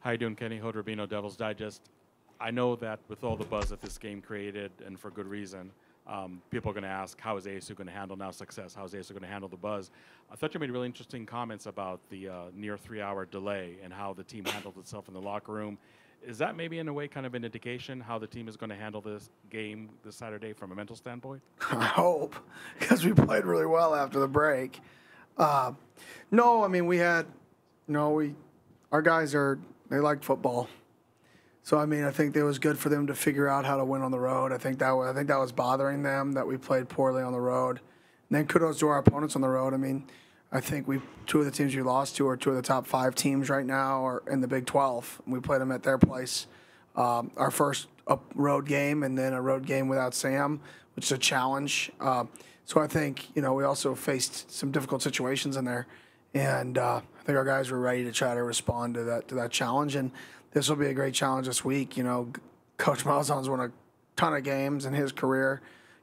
How you doing, Kenny? Hod Rubino, Devil's Digest. I know that with all the buzz that this game created, and for good reason, um, people are going to ask, how is ASU going to handle now success? How is ASU going to handle the buzz? I thought you made really interesting comments about the uh, near three-hour delay and how the team handled itself in the locker room. Is that maybe in a way kind of an indication how the team is going to handle this game this Saturday from a mental standpoint? I hope, because we played really well after the break. Uh, no, I mean we had, no, we, our guys are they like football, so I mean I think it was good for them to figure out how to win on the road. I think that I think that was bothering them that we played poorly on the road. And then kudos to our opponents on the road. I mean, I think we two of the teams we lost to are two of the top five teams right now, or in the Big 12. We played them at their place. Um, our first up road game, and then a road game without Sam, which is a challenge. Uh, so I think you know we also faced some difficult situations in there, and uh, think our guys were ready to try to respond to that to that challenge. And this will be a great challenge this week. You know, Coach Malzahn's won a ton of games in his career.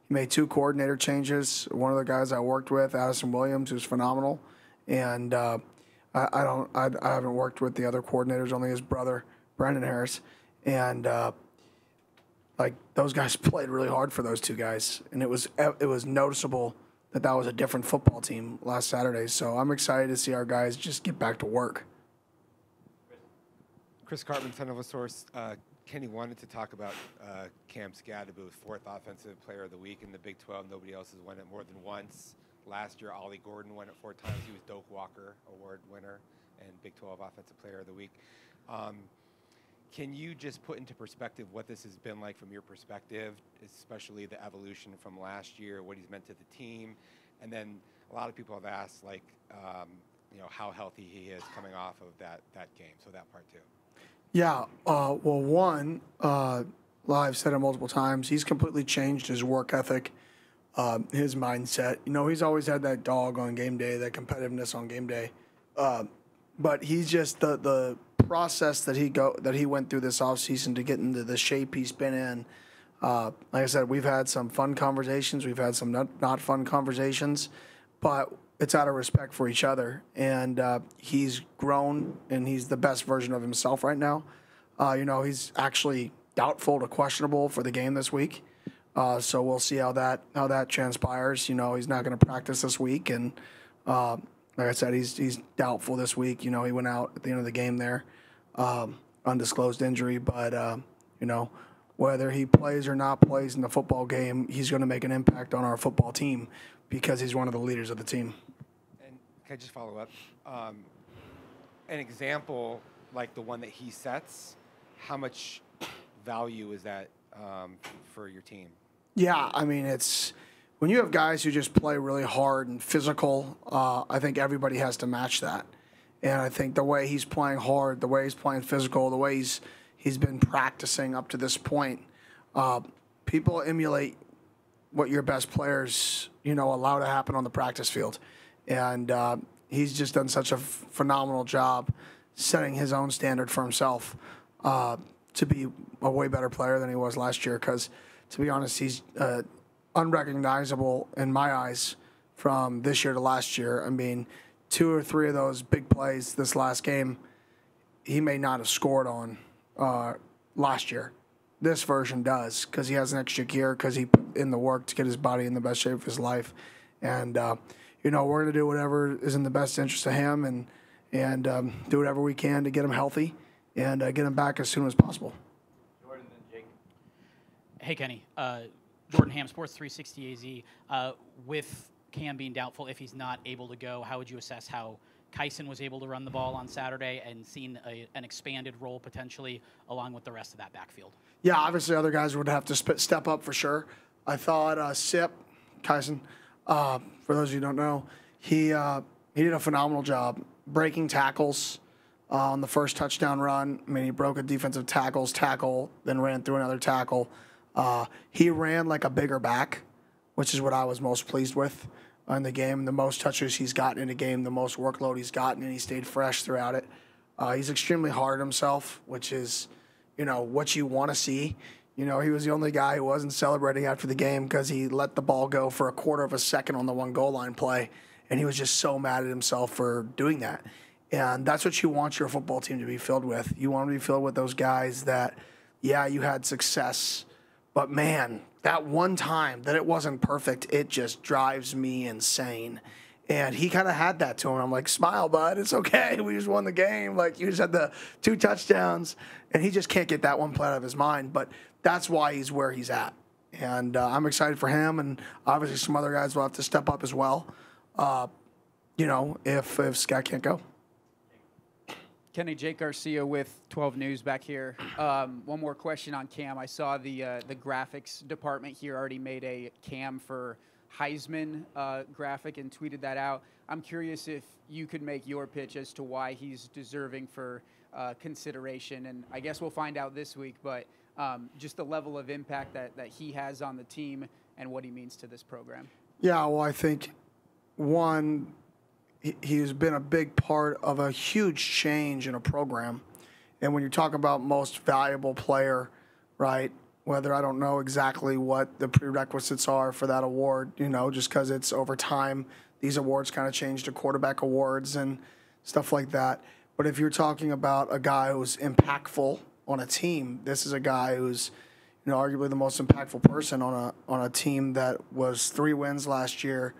He made two coordinator changes. One of the guys I worked with, Addison Williams, who's phenomenal, and uh, I, I, don't, I, I, haven't worked with the other coordinators, only his brother, Brandon Harris, and uh, like those guys played really hard for those two guys, and it was it was noticeable that that was a different football team last Saturday. So I'm excited to see our guys just get back to work. Chris Karpman, Sun Devil Source. Uh, Kenny wanted to talk about uh, Cam Skattebo, fourth offensive player of the week in the Big 12. Nobody else has won it more than once. Last year, Ollie Gordon won it four times. He was Doak Walker Award winner and Big 12 Offensive Player of the Week. Um, can you just put into perspective what this has been like from your perspective, especially the evolution from last year, what he's meant to the team, and then a lot of people have asked, like, um, you know, how healthy he is coming off of that that game. So that part too. Yeah. Uh, well, one, uh, I've said it multiple times. He's completely changed his work ethic, uh, his mindset. You know, he's always had that dog on game day, that competitiveness on game day. Uh, but he's just the the process that he go that he went through this offseason to get into the shape he's been in. Uh, like I said, we've had some fun conversations. We've had some not, not fun conversations, but it's out of respect for each other. And uh, he's grown and he's the best version of himself right now. Uh, you know, he's actually doubtful to questionable for the game this week. Uh, so we'll see how that how that transpires. You know, he's not going to practice this week, and uh, like I said, he's he's doubtful this week. You know, he went out at the end of the game there, um, undisclosed injury, but uh, you know, whether he plays or not plays in the football game, he's going to make an impact on our football team because he's one of the leaders of the team. And can I just follow up? Um, an example like the one that he sets, how much value is that um, for your team? Yeah, I mean, it's when you have guys who just play really hard and physical, uh, I think everybody has to match that. And I think the way he's playing hard, the way he's playing physical, the way he's he's been practicing up to this point, uh, people emulate what your best players, you know, allow to happen on the practice field. And uh, he's just done such a f- phenomenal job setting his own standard for himself uh, to be a way better player than he was last year. Because, to be honest, he's uh, unrecognizable in my eyes from this year to last year. I mean, two or three of those big plays this last game, he may not have scored on uh, last year this version does because he has an extra gear because he put in the work to get his body in the best shape of his life. And, uh, you know, we're going to do whatever is in the best interest of him and, and um, do whatever we can to get him healthy and uh, get him back as soon as possible. Jordan and Jake. Hey, Kenny. Jordan Ham, Sports 360 AZ. Uh, with Cam being doubtful, if he's not able to go, how would you assess how – Kyson was able to run the ball on Saturday and seen a, an expanded role potentially along with the rest of that backfield. Yeah, obviously other guys would have to step up for sure. I thought uh, Sip Kyson, uh, for those of you who don't know, he uh, he did a phenomenal job breaking tackles uh, on the first touchdown run. I mean, he broke a defensive tackle's tackle, then ran through another tackle. Uh, he ran like a bigger back, which is what I was most pleased with in the game. The most touches he's gotten in a game, the most workload he's gotten, and he stayed fresh throughout it. Uh, he's extremely hard on himself, which is, you know, what you want to see. You know, he was the only guy who wasn't celebrating after the game because he let the ball go for a quarter of a second on the one goal line play, and he was just so mad at himself for doing that. And that's what you want your football team to be filled with. You want to be filled with those guys that, yeah, you had success, but man, that one time that it wasn't perfect, it just drives me insane. And he kind of had that to him. I'm like, smile, bud. It's okay. We just won the game. Like, you just had the two touchdowns. And he just can't get that one play out of his mind. But that's why he's where he's at. And uh, I'm excited for him. And obviously, some other guys will have to step up as well, uh, you know, if, if Scott can't go. Kenny Jake Garcia with 12 News back here. Um, one more question on Cam. I saw the uh, the graphics department here already made a Cam for Heisman uh, graphic and tweeted that out. I'm curious if you could make your pitch as to why he's deserving for uh, consideration, and I guess we'll find out this week. But um, just the level of impact that that he has on the team and what he means to this program. Yeah, well, I think one, he- he's been a big part of a huge change in a program. And when you talk about most valuable player, right? Whether I don't know exactly what the prerequisites are for that award, you know, just because it's over time, these awards kind of change to quarterback awards and stuff like that. But if you're talking about a guy who's impactful on a team, this is a guy who's, you know, arguably the most impactful person on a on a team that was three wins last year,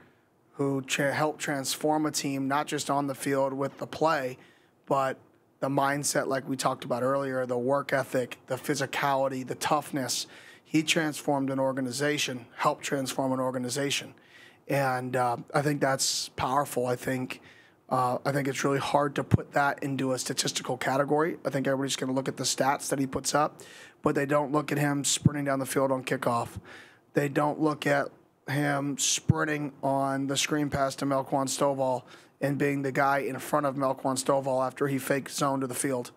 who helped transform a team not just on the field with the play, but the mindset, like we talked about earlier, the work ethic, the physicality, the toughness. He transformed an organization, helped transform an organization, and uh, I think that's powerful. I think. Uh, I think it's really hard to put that into a statistical category. I think everybody's going to look at the stats that he puts up, but they don't look at him sprinting down the field on kickoff. They don't look at him sprinting on the screen pass to Melquan Stovall and being the guy in front of Melquan Stovall after he faked zone to the field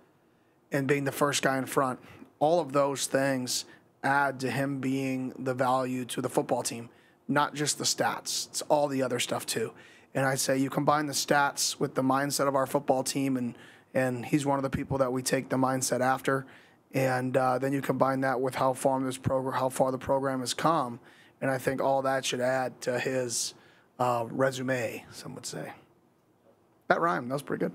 and being the first guy in front. All of those things add to him being the value to the football team, not just the stats. It's all the other stuff too. And I say you combine the stats with the mindset of our football team, and and he's one of the people that we take the mindset after. And uh, then you combine that with how far this program, how far the program has come, and I think all that should add to his uh, resume. Some would say. That rhyme, That was pretty good.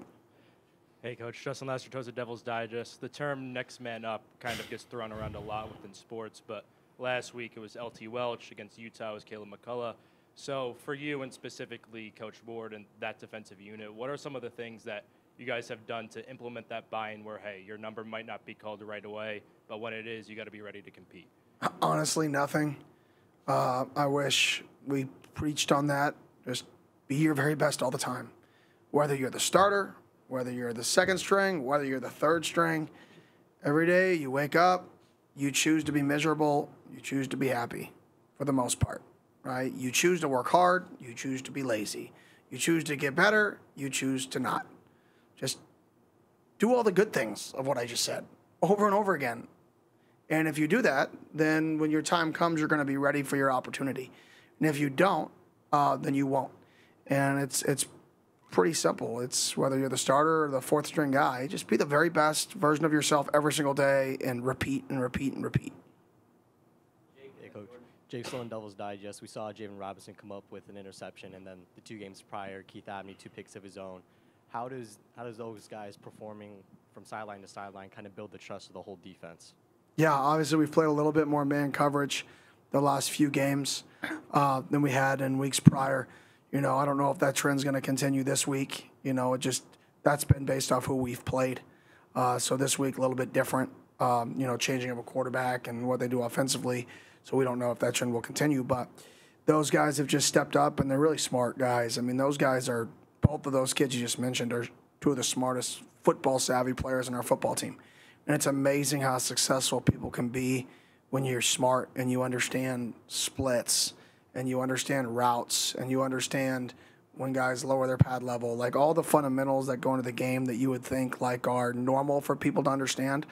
Hey, Coach. Justin Lastertosa, Devil's Digest. The term next man up kind of gets thrown around a lot within sports, but last week it was LT Welch against Utah, it was Caleb McCullough. So, for you and specifically Coach Ward and that defensive unit, what are some of the things that you guys have done to implement that buy in where, hey, your number might not be called right away, but when it is, you got to be ready to compete? Honestly, nothing. Uh, I wish we preached on that. Just be your very best all the time. Whether you're the starter, whether you're the second string, whether you're the third string, every day you wake up, you choose to be miserable, you choose to be happy for the most part, right? You choose to work hard, you choose to be lazy. You choose to get better, you choose to not. Just do all the good things of what I just said over and over again. And if you do that, then when your time comes, you're going to be ready for your opportunity. And if you don't, uh, then you won't. And it's it's pretty simple. It's whether you're the starter or the fourth string guy, just be the very best version of yourself every single day and repeat and repeat and repeat. Hey, Coach. Jake Sloan, Devil's Digest. We saw Javen Robinson come up with an interception, and then the two games prior, Keith Abney, two picks of his own. How does how does those guys performing from sideline to sideline kind of build the trust of the whole defense? Yeah, obviously we've played a little bit more man coverage the last few games uh, than we had in weeks prior. You know, I don't know if that trend's going to continue this week. You know, it just that's been based off who we've played. Uh, so this week a little bit different. Um, you know, changing of a quarterback and what they do offensively. So we don't know if that trend will continue, but those guys have just stepped up and they're really smart guys. I mean, those guys are both of those kids you just mentioned are two of the smartest football savvy players in our football team. And it's amazing how successful people can be when you're smart and you understand splits and you understand routes and you understand when guys lower their pad level, like all the fundamentals that go into the game that you would think like are normal for people to understand.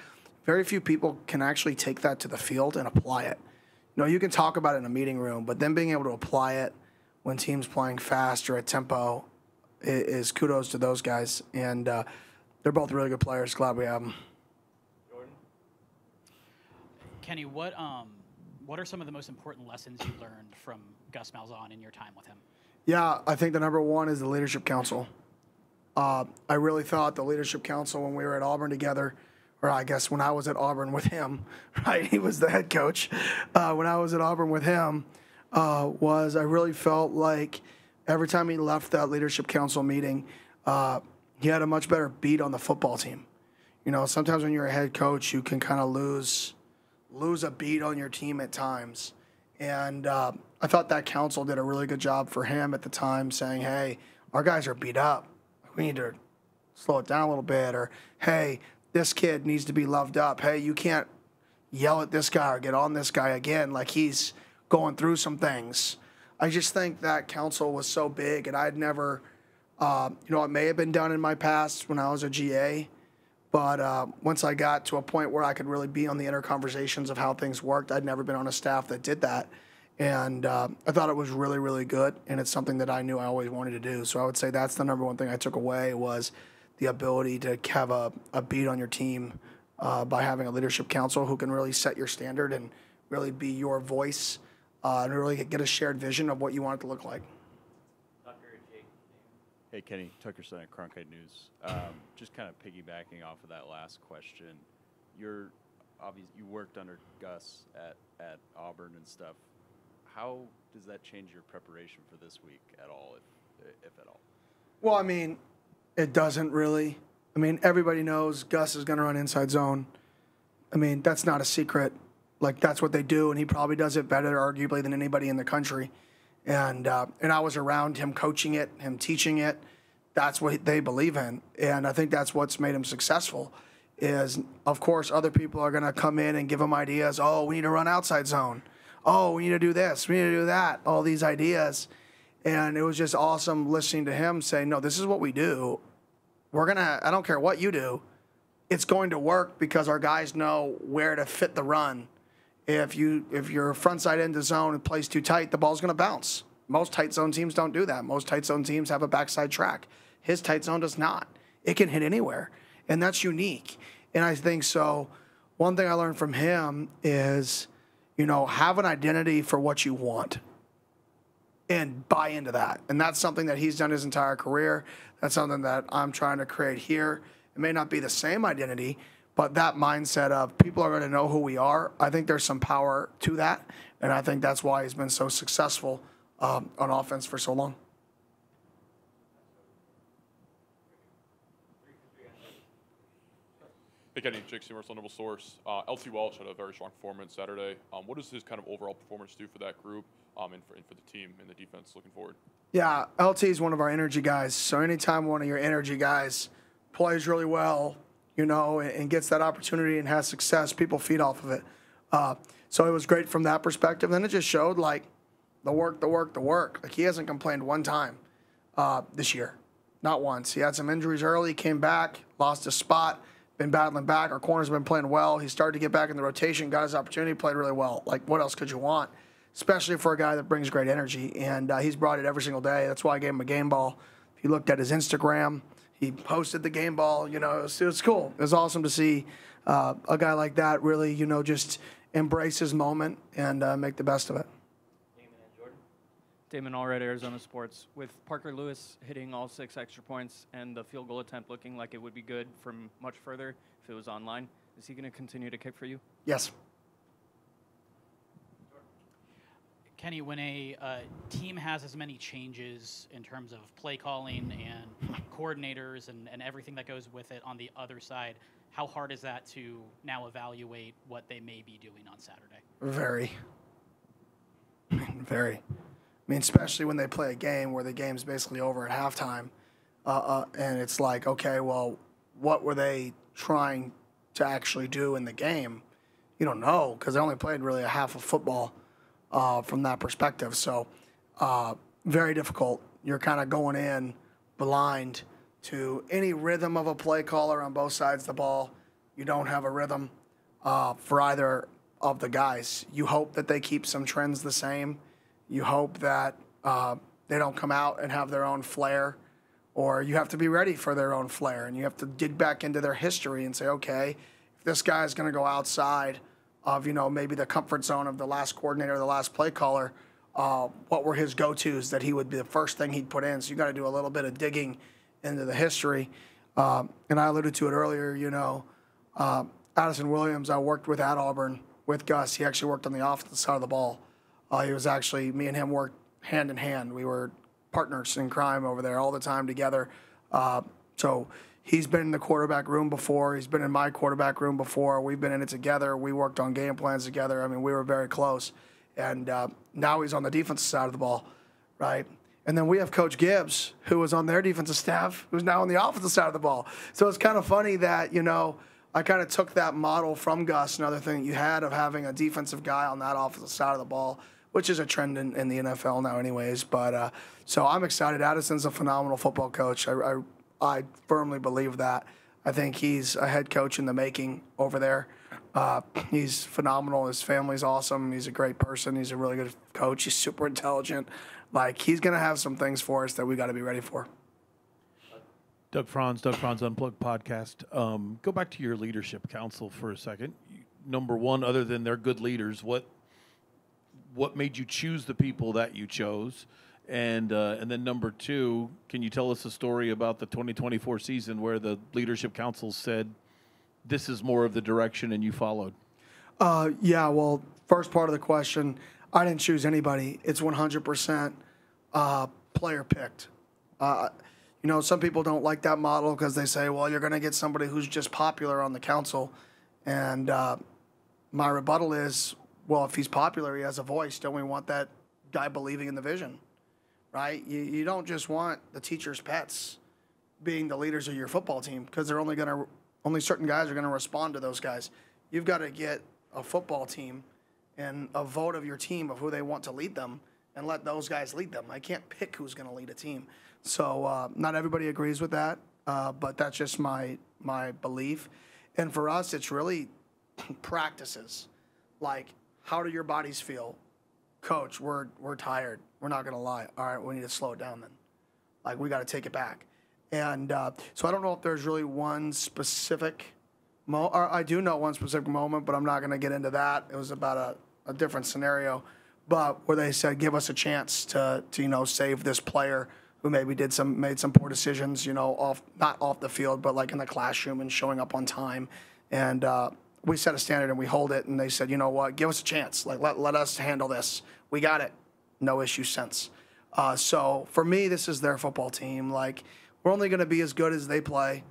Very few people can actually take that to the field and apply it. You know, you can talk about it in a meeting room, but then being able to apply it when teams playing fast or at tempo is kudos to those guys. And uh, they're both really good players. Glad we have them. Kenny, what um, what are some of the most important lessons you learned from Gus Malzahn in your time with him? Yeah, I think the number one is the leadership council. Uh, I really thought the leadership council when we were at Auburn together, or I guess when I was at Auburn with him, right? He was the head coach. Uh, when I was at Auburn with him, uh, was I really felt like every time he left that leadership council meeting, uh, he had a much better beat on the football team. You know, sometimes when you're a head coach, you can kind of lose lose a beat on your team at times. And uh, I thought that council did a really good job for him at the time, saying, "Hey, our guys are beat up. We need to slow it down a little bit." Or, "Hey, this kid needs to be loved up. Hey, you can't yell at this guy or get on this guy again. Like he's going through some things." I just think that council was so big, and I'd never, uh, you know, it may have been done in my past when I was a GA, but uh, once I got to a point where I could really be on the inner conversations of how things worked, I'd never been on a staff that did that. And uh, I thought it was really, really good, and it's something that I knew I always wanted to do. So I would say that's the number one thing I took away was the ability to have a, a beat on your team uh, by having a leadership council who can really set your standard and really be your voice uh, and really get a shared vision of what you want it to look like. Hey, Kenny, Tucker Son at Cronkite News. Um, just kind of piggybacking off of that last question, you're obvious you worked under Gus at, at Auburn and stuff. How does that change your preparation for this week at all, if if at all? Well, I mean, it doesn't really. I mean, everybody knows Gus is going to run inside zone. I mean, that's not a secret. Like that's what they do, and he probably does it better, arguably, than anybody in the country. And uh, and I was around him coaching it, him teaching it. That's what they believe in, and I think that's what's made him successful. Is of course other people are going to come in and give him ideas. Oh, we need to run outside zone. Oh, we need to do this. We need to do that. All these ideas, and it was just awesome listening to him say, "No, this is what we do. We're gonna. I don't care what you do. It's going to work because our guys know where to fit the run." If you if your front side into zone and plays too tight, the ball's going to bounce. Most tight zone teams don't do that. Most tight zone teams have a backside track. His tight zone does not. It can hit anywhere, and that's unique. And I think so. One thing I learned from him is, you know, have an identity for what you want and buy into that. And that's something that he's done his entire career. That's something that I'm trying to create here. It may not be the same identity, but that mindset of people are going to know who we are, I think there's some power to that. And I think that's why he's been so successful um, on offense for so long. Hey, Kenny, Jake Seymour, Noble Source. Uh, LT Welch had a very strong performance Saturday. Um, what does his kind of overall performance do for that group um, and, for, and for the team and the defense looking forward? Yeah, LT is one of our energy guys. So anytime one of your energy guys plays really well, you know, and, gets that opportunity and has success, people feed off of it. Uh, so it was great from that perspective. Then it just showed like the work, the work, the work. Like he hasn't complained one time uh, this year, not once. He had some injuries early, came back, lost his spot, been battling back. Our corner's been playing well. He started to get back in the rotation, got his opportunity, played really well. Like what else could you want? Especially for a guy that brings great energy, and uh, he's brought it every single day. That's why I gave him a game ball. If you looked at his Instagram, he posted the game ball. You know, it was, it was cool. It was awesome to see uh, a guy like that really, you know, just embrace his moment and uh, make the best of it. Damon Allred, Arizona Sports. With Parker Lewis hitting all six extra points and the field goal attempt looking like it would be good from much further if it was online, is he going to continue to kick for you? Yes. Kenny, when a uh, team has as many changes in terms of play calling and coordinators and, and everything that goes with it on the other side, how hard is that to now evaluate what they may be doing on Saturday? Very. Very. I mean, especially when they play a game where the game's basically over at halftime, uh, uh, and it's like, okay, well, what were they trying to actually do in the game? You don't know because they only played really a half of football uh, from that perspective. So, uh, very difficult. You're kind of going in blind to any rhythm of a play caller on both sides of the ball. You don't have a rhythm uh, for either of the guys. You hope that they keep some trends the same. You hope that uh, they don't come out and have their own flair, or you have to be ready for their own flair, and you have to dig back into their history and say, okay, if this guy is going to go outside of you know maybe the comfort zone of the last coordinator, the last play caller, uh, what were his go-tos that he would be the first thing he'd put in? So you got to do a little bit of digging into the history. Um, and I alluded to it earlier. You know, uh, Addison Williams, I worked with at Auburn with Gus. He actually worked on the offensive side of the ball. Uh, he was actually me and him worked hand in hand. We were partners in crime over there all the time together. Uh, so he's been in the quarterback room before. He's been in my quarterback room before. We've been in it together. We worked on game plans together. I mean, we were very close. And uh, now he's on the defensive side of the ball, right? And then we have Coach Gibbs, who was on their defensive staff, who's now on the offensive side of the ball. So it's kind of funny that, you know, I kind of took that model from Gus, another thing that you had of having a defensive guy on that offensive side of the ball, which is a trend in, in the NFL now, anyways. But uh, so I'm excited. Addison's a phenomenal football coach. I, I, I firmly believe that. I think he's a head coach in the making over there. Uh, he's phenomenal. His family's awesome. He's a great person. He's a really good coach. He's super intelligent. Like he's gonna have some things for us that we got to be ready for. Doug Franz, Doug Franz Unplugged podcast. Um, go back to your leadership council for a second. Number one, other than they're good leaders, what what made you choose the people that you chose? And uh, and then number two, can you tell us a story about the 2024 season where the leadership council said this is more of the direction and you followed? Uh, yeah, well, first part of the question, I didn't choose anybody. It's 100% uh, player picked. Uh, you know, some people don't like that model because they say, well, you're going to get somebody who's just popular on the council. And uh, my rebuttal is, well, if he's popular, he has a voice. Don't we want that guy believing in the vision? Right? You, you don't just want the teacher's pets being the leaders of your football team because they're only going to, only certain guys are going to respond to those guys. You've got to get a football team and a vote of your team of who they want to lead them and let those guys lead them. I can't pick who's going to lead a team. So uh, not everybody agrees with that, uh, but that's just my my belief. And for us, it's really practices. Like, how do your bodies feel? Coach, we're we're tired. We're not going to lie. All right, we need to slow it down then. Like, we got to take it back. And uh, so I don't know if there's really one specific. Mo- I do know one specific moment, but I'm not going to get into that. It was about a, a different scenario, but where they said, "Give us a chance to, to you know save this player." who maybe did some made some poor decisions, you know, off not off the field, but like in the classroom and showing up on time. And uh, we set a standard and we hold it. And they said, you know what, give us a chance. Like let let us handle this. We got it. No issue since. Uh, so for me, this is their football team. Like we're only going to be as good as they play.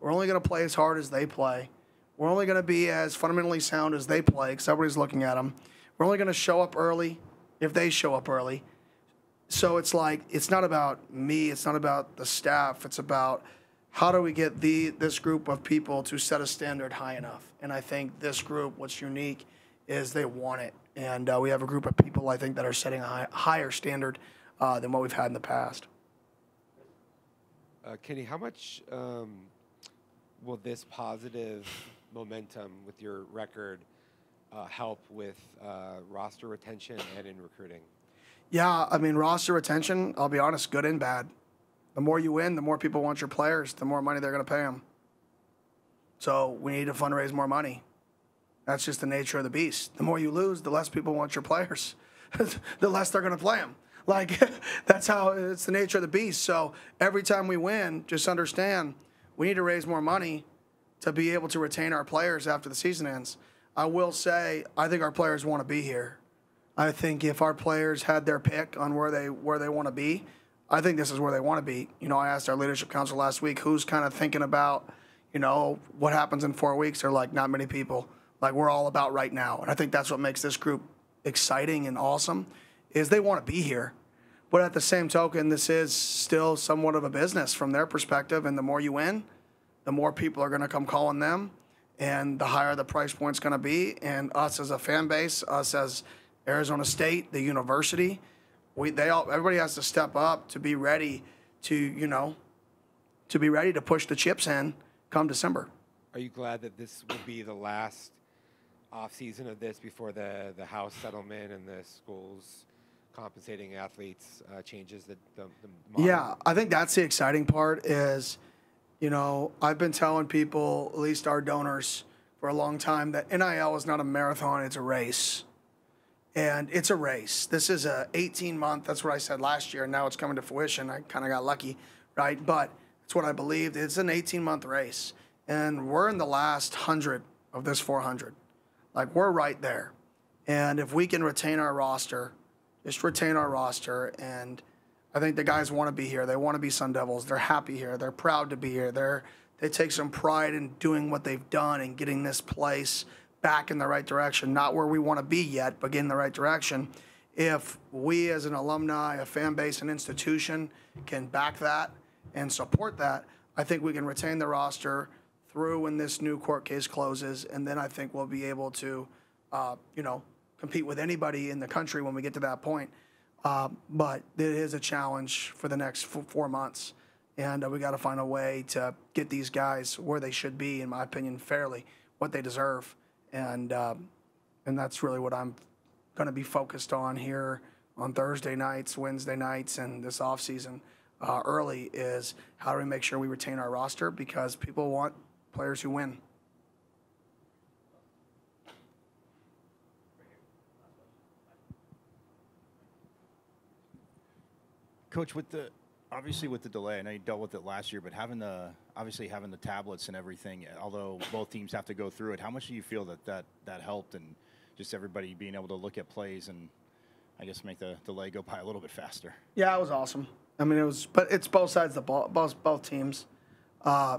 We're only going to play as hard as they play. We're only going to be as fundamentally sound as they play, because everybody's looking at them. We're only going to show up early if they show up early so it's like it's not about me it's not about the staff it's about how do we get the this group of people to set a standard high enough and i think this group what's unique is they want it and uh, we have a group of people i think that are setting a high, higher standard uh, than what we've had in the past Uh, Kenny, how much um, will this positive momentum with your record uh, help with uh, roster retention and in recruiting? Yeah, I mean roster retention. I'll be honest, good and bad. The more you win, the more people want your players. The more money they're going to pay them. So we need to fundraise more money. That's just the nature of the beast. The more you lose, the less people want your players. the less they're going to play them. Like that's how it's the nature of the beast. So every time we win, just understand we need to raise more money to be able to retain our players after the season ends. I will say I think our players want to be here. I think if our players had their pick on where they where they want to be, I think this is where they want to be. You know, I asked our leadership council last week who's kind of thinking about, you know, what happens in four weeks. They're like, not many people. Like we're all about right now, and I think that's what makes this group exciting and awesome, is they want to be here. But at the same token, this is still somewhat of a business from their perspective, and the more you win, the more people are going to come calling them, and the higher the price point's going to be. And us as a fan base, us as Arizona State, the university, we they all everybody has to step up to be ready to you know to be ready to push the chips in come December. Are you glad that this will be the last off season of this before the, the house settlement and the schools compensating athletes uh, changes the, the, the model? Yeah, I think that's the exciting part is, you know, I've been telling people, at least our donors, for a long time that NIL is not a marathon, it's a race. And it's a race. This is a 18 month, that's what I said last year, and now it's coming to fruition. I kind of got lucky, right? But it's what I believed. It's an 18 month race, and we're in the last hundred of this 400. Like we're right there, and if we can retain our roster, just retain our roster, and I think the guys want to be here. They want to be Sun Devils. They're happy here. They're proud to be here. They're they take some pride in doing what they've done and getting this place back in the right direction. Not where we want to be yet, but in the right direction. If we, as an alumni, a fan base, an institution, can back that and support that, I think we can retain the roster through when this new court case closes, and then I think we'll be able to, uh, you know, compete with anybody in the country when we get to that point. Uh, but it is a challenge for the next four months, and uh, we got to find a way to get these guys where they should be, in my opinion, fairly what they deserve, and um, and that's really what I'm going to be focused on here on Thursday nights, Wednesday nights, and this off season uh, early is how do we make sure we retain our roster because people want players who win. Coach, with the obviously with the delay, I know you dealt with it last year, but having the obviously having the tablets and everything, although both teams have to go through it, how much do you feel that that, that helped and just everybody being able to look at plays and I guess make the delay go by a little bit faster? Yeah, it was awesome. I mean, it was, but it's both sides of the ball, both both teams. Uh,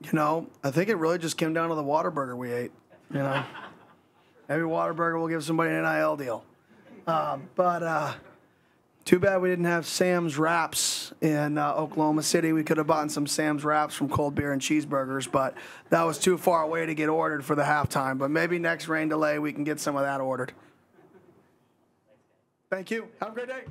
you know, I think it really just came down to the Whataburger we ate. You know, every Whataburger will give somebody an NIL deal. Um, but uh, too bad we didn't have Sam's Wraps in uh, Oklahoma City. We could have bought some Sam's Wraps from Cold Beer and Cheeseburgers, but that was too far away to get ordered for the halftime. But maybe next rain delay we can get some of that ordered. Thank you. Have a great day.